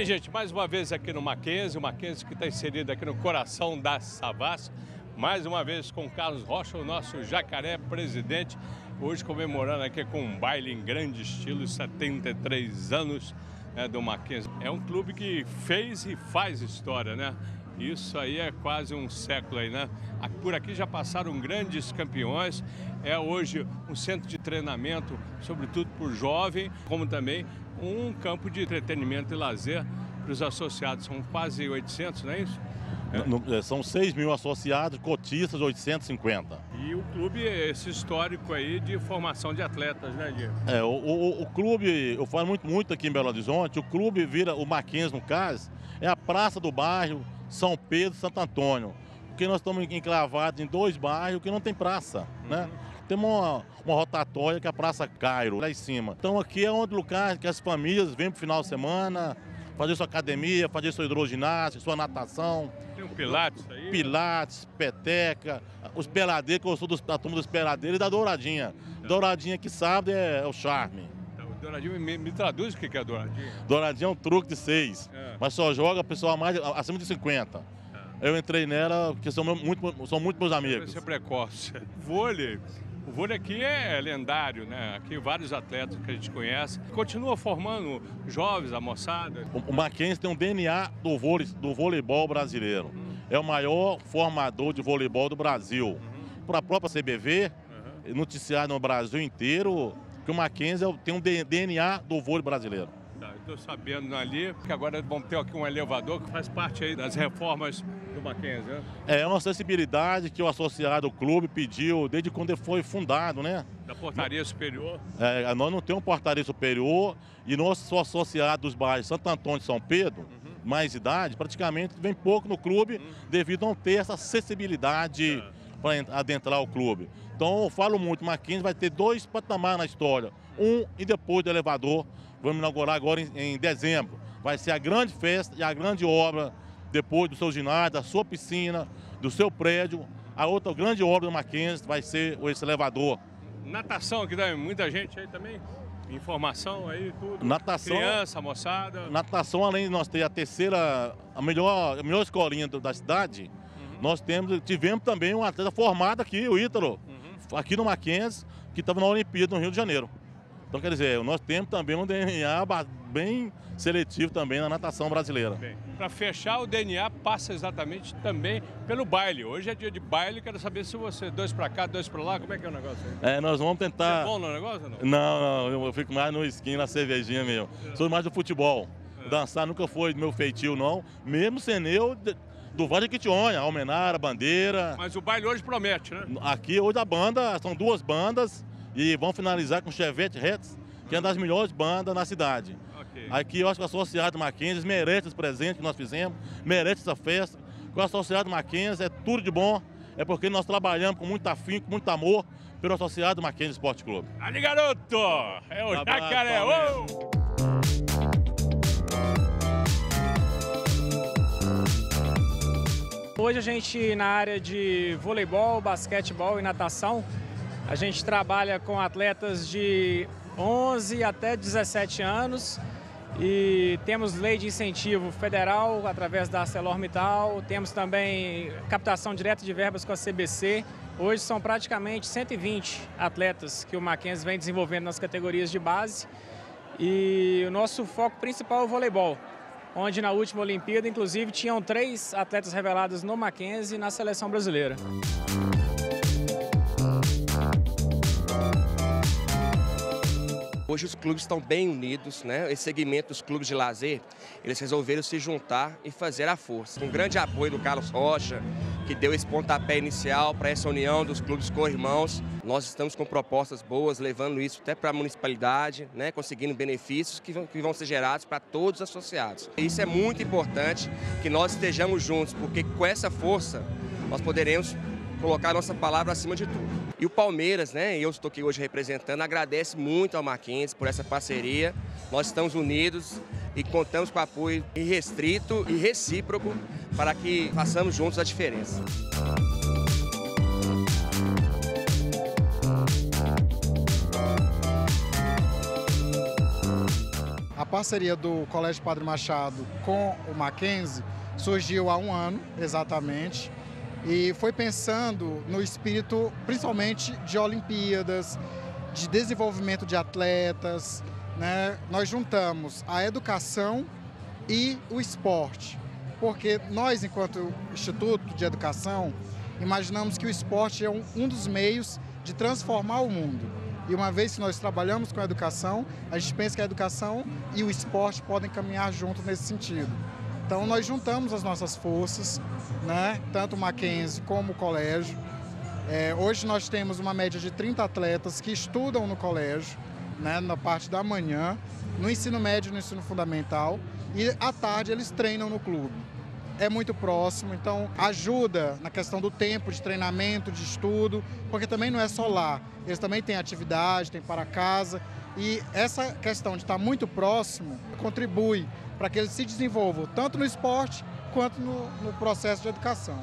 Bem, gente, mais uma vez aqui no Mackenzie, o Mackenzie que está inserido aqui no coração da Savassi, mais uma vez com Carlos Rocha, o nosso jacaré presidente, hoje comemorando aqui com um baile em grande estilo, 73 anos né, do Mackenzie. É um clube que fez e faz história, né? Isso aí é quase um século aí, né? Por aqui já passaram grandes campeões. É hoje um centro de treinamento, sobretudo por jovem, como também um campo de entretenimento e lazer para os associados. São quase 800, não é isso? É. São 6 mil associados, cotistas 850. E o clube, esse histórico aí de formação de atletas, né, Diego? É, o, o, o, clube, eu falo muito, muito aqui em Belo Horizonte, o clube vira, o Mackenzie no caso, é a praça do bairro, São Pedro Santo Antônio. Porque nós estamos enclavados em dois bairros que não tem praça, né? uhum. né? Temos uma, uma rotatória que é a Praça Cairo, lá em cima. Então aqui é onde lugar que as famílias vêm para o final de semana, fazer sua academia, fazer sua hidroginástica, sua natação. Tem um pilates aí? Pilates, peteca, os peladeiros, que eu sou dos, da turma dos peladeiros e da douradinha. Então. Douradinha que sabe é, é o charme. Então, douradinha, me, me, traduz o que é douradinha. Douradinha é um truque de seis, é. Mas só joga pessoal mais, acima de 50. É. Eu entrei nela porque são muito, são muito meus amigos. Você é precoce. Vôlei o vôlei aqui é lendário, né? Aqui vários atletas que a gente conhece. Continua formando jovens, a moçada. O Mackenzie tem um DNA do, vôlei, do voleibol brasileiro. Uhum. É o maior formador de voleibol do Brasil. Uhum. Para a própria CBV, uhum. noticiado no Brasil inteiro, que o Mackenzie é tem um DNA do vôlei brasileiro. Estou sabendo ali que agora vão ter aqui um elevador que faz parte aí das reformas do Mackenzie, né? É uma acessibilidade que o associado ao clube pediu desde quando ele foi fundado, né? Da portaria superior? É, nós não temos portaria superior e nós somos associados dos bairros Santo Antônio e São Pedro, uhum. mais idade, praticamente vem pouco no clube uhum. devido a não ter essa acessibilidade é. Para adentrar o clube. Então eu falo muito, Mackenzie vai ter dois patamares na história. Um e depois do elevador Vamos inaugurar agora em, em dezembro. Vai ser a grande festa e a grande obra depois do seu ginásio, da sua piscina, do seu prédio. A outra grande obra do Mackenzie vai ser esse elevador. Natação, que dá muita gente aí também? Informação aí, tudo? Natação. Criança, moçada. Natação, além de nós ter a terceira, a melhor, a melhor escolinha da cidade. Nós temos, tivemos também um atleta formado aqui, o Ítalo, uhum. aqui no Mackenzie, que estava na Olimpíada no Rio de Janeiro. Então, quer dizer, nós temos também um DNA bem seletivo também na natação brasileira. Para fechar, o DNA passa exatamente também pelo baile. Hoje é dia de baile, quero saber se você, dois para cá, dois para lá, como é que é o negócio aí? É, nós vamos tentar... Você é bom no negócio ou não? Não, não, eu fico mais no skin, na cervejinha mesmo. É. Sou mais do futebol. É. Dançar nunca foi meu feitio, não. Mesmo sendo eu do Vale Quitionha, Almenara, Bandeira. Mas o baile hoje promete, né? Aqui hoje a banda, são duas bandas, e vamos finalizar com Chevette Rex, que é uma das melhores bandas na cidade. Okay. Aqui eu acho que o Associado Mackenzie merece esse presente que nós fizemos, merece essa festa. Com o Associado Mackenzie é tudo de bom, é porque nós trabalhamos com muito afinco, com muito amor pelo Associado Mackenzie Esporte Clube. Ali, garoto! É o jacaré! Hoje a gente na área de voleibol, basquetebol e natação a gente trabalha com atletas de 11 até 17 anos e temos lei de incentivo federal através da ArcelorMittal, temos também captação direta de verbas com a CBC. Hoje são praticamente 120 atletas que o Mackenzie vem desenvolvendo nas categorias de base e o nosso foco principal é o voleibol, onde na última Olimpíada, inclusive, tinham três atletas revelados no Mackenzie na seleção brasileira. Hoje os clubes estão bem unidos, né? Esse segmento dos clubes de lazer, eles resolveram se juntar e fazer a força. Com grande apoio do Carlos Rocha, que deu esse pontapé inicial para essa união dos clubes co-irmãos. Nós estamos com propostas boas, levando isso até para a municipalidade, né? conseguindo benefícios que vão, que vão ser gerados para todos os associados. Isso é muito importante que nós estejamos juntos, porque com essa força nós poderemos colocar nossa palavra acima de tudo. E o Palmeiras, né, eu estou aqui hoje representando, agradece muito ao Mackenzie por essa parceria. Nós estamos unidos e contamos com apoio irrestrito e recíproco para que façamos juntos a diferença. A parceria do Colégio Padre Machado com o Mackenzie surgiu há um ano, exatamente, e foi pensando no espírito principalmente de Olimpíadas, de desenvolvimento de atletas. Né? Nós juntamos a educação e o esporte, porque nós, enquanto Instituto de Educação, imaginamos que o esporte é um, um dos meios de transformar o mundo. E uma vez que nós trabalhamos com a educação, a gente pensa que a educação e o esporte podem caminhar junto nesse sentido. Então nós juntamos as nossas forças, né? tanto o Mackenzie como o colégio. É, hoje nós temos uma média de 30 atletas que estudam no colégio, né? na parte da manhã, no ensino médio e no ensino fundamental, e à tarde eles treinam no clube. É muito próximo, então ajuda na questão do tempo de treinamento, de estudo, porque também não é só lá, eles também têm atividade, têm para casa, e essa questão de estar muito próximo contribui para que eles se desenvolvam tanto no esporte quanto no, no processo de educação.